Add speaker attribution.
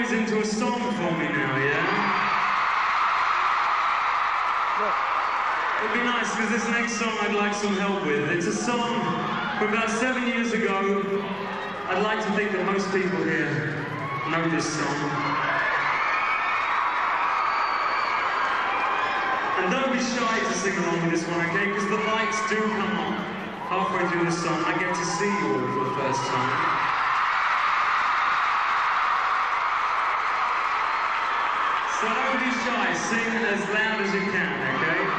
Speaker 1: minds into a song for me now, yeah? It'd be nice because this next song I'd like some help with. It's a song from about seven years ago. I'd like to think that most people here know this song. And don't be shy to sing along with this one, okay? Because the lights do come on halfway through the song. I get to see you all for the first time. Sing as loud as you can, okay?